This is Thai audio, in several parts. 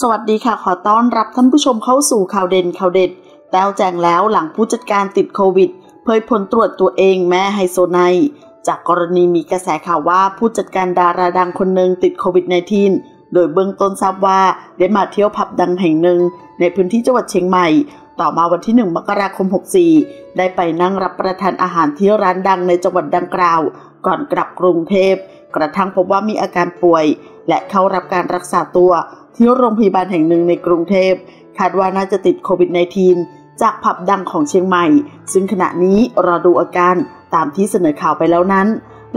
สวัสดีค่ะ ขอต้อนรับท่านผู้ชมเข้าสู่ข่าวเด่นข่าวเด็ด แต้วแจ้งแล้วหลังผู้จัดการติดโควิด เผยผลตรวจตัวเองแม่ไฮโซไนจากกรณีมีกระแสข่าวว่าผู้จัดการดาราดังคนหนึ่งติดโควิด -19 โดยเบื้องต้นทราบว่าได้มาเที่ยวผับดังแห่งหนึ่ง ในพื้นที่จังหวัดเชียงใหม่ ต่อมาวันที่ 1 มกราคม 64 ได้ไปนั่งรับประทานอาหารที่ร้านดังในจังหวัดดังกล่าว ก่อนกลับกรุงเทพ กระทั่งพบว่ามีอาการป่วย และเข้ารับการรักษาตัว ที่โรงพยาบาลแห่งหนึ่งในกรุงเทพคาดว่าน่าจะติดโควิด -19 จากผับดังของเชียงใหม่ ซึ่งขณะนี้รอดูอาการตามที่เสนอข่าวไปแล้วนั้น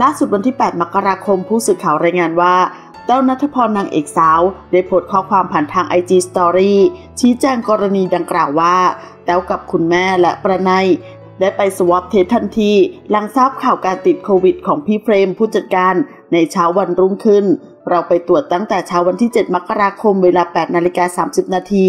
ล่าสุดวันที่ 8 มกราคมผู้สื่อข่าวรายงานว่าแต้วนัทพรนางเอกสาว ได้โพสต์ข้อความผ่านทาง IG Story ชี้แจงกรณีดังกล่าวว่า แต้วกับคุณแม่และประนายได้ไปสวอปเทสทันที หลังทราบข่าวการติดโควิดของพี่เฟรมผู้จัดการในเช้าวันรุ่งขึ้น เราไปตรวจตั้งแต่เช้าวันที่ 7 มกราคมเวลา 8 นาฬิกา 30 นาที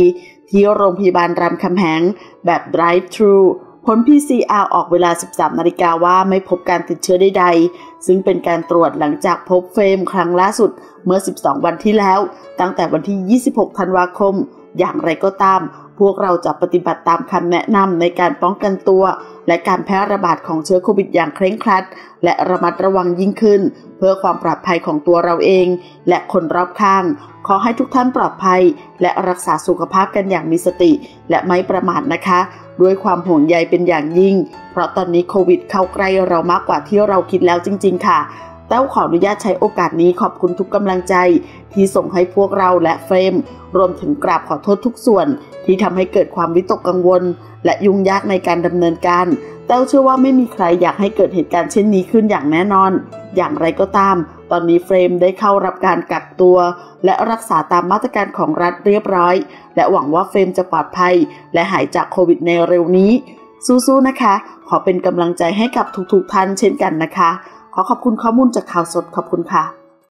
ที่โรงพยาบาลรามคำแหงแบบ drive thru ผล PCR ออกเวลา 13 นาฬิกาว่าไม่พบการติดเชื้อใดๆ ซึ่งเป็นการตรวจหลังจากพบเฟรมครั้งล่าสุดเมื่อ 12 วันที่แล้ว ตั้งแต่วันที่ 26 ธันวาคม อย่างไรก็ตาม พวกเราจะปฏิบัติตามคำแนะนำในการป้องกันตัว และการแพร่ระบาดของเชื้อโควิดอย่างเคร่งครัด และระมัดระวังยิ่งขึ้น เพื่อความปลอดภัยของตัวเราเอง และคนรอบข้าง ขอให้ทุกท่านปลอดภัย และรักษาสุขภาพกันอย่างมีสติ และไม่ประมาทนะคะ ด้วยความห่วงใยเป็นอย่างยิ่ง เพราะตอนนี้โควิดเข้าใกล้เรามากกว่าที่เราคิดแล้วจริง ๆ ค่ะแต้วขออนุญาตใช้โอกาสนี้ขอบคุณทุกกำลังใจ ที่ส่งให้พวกเราและเฟรม รวมถึงกราบขอโทษทุกส่วน ที่ทำให้เกิดความวิตกกังวล และยุ่งยากในการดำเนินการแต้วเชื่อว่าไม่มีใครอยากให้เกิดเหตุการณ์เช่นนี้ขึ้นอย่างแน่นอน อย่างไรก็ตาม ตอนนี้เฟรมได้เข้ารับการกักตัว และรักษาตามมาตรการของรัฐเรียบร้อย และหวังว่าเฟรมจะปลอดภัย และหายจากโควิดในเร็วนี้ สู้ๆนะคะ ขอเป็นกำลังใจให้กับทุกๆท่านเช่นกันนะคะ ขอขอบคุณข้อมูลจากข่าวสดขอบคุณค่ะ